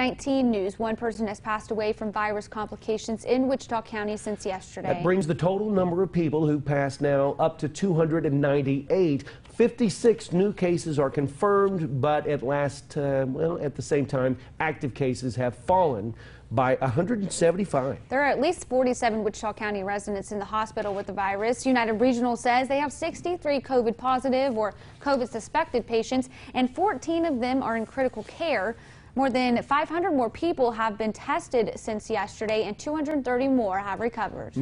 COVID-19 news. One person has passed away from virus complications in Wichita County since yesterday. That brings the total number of people who passed now up to 298. 56 new cases are confirmed, but at last, uh, well, at the same time, active cases have fallen by 175. There are at least 47 Wichita County residents in the hospital with the virus. United Regional says they have 63 COVID positive or COVID suspected patients, and 14 of them are in critical care. More than 500 more people have been tested since yesterday, and 230 more have recovered.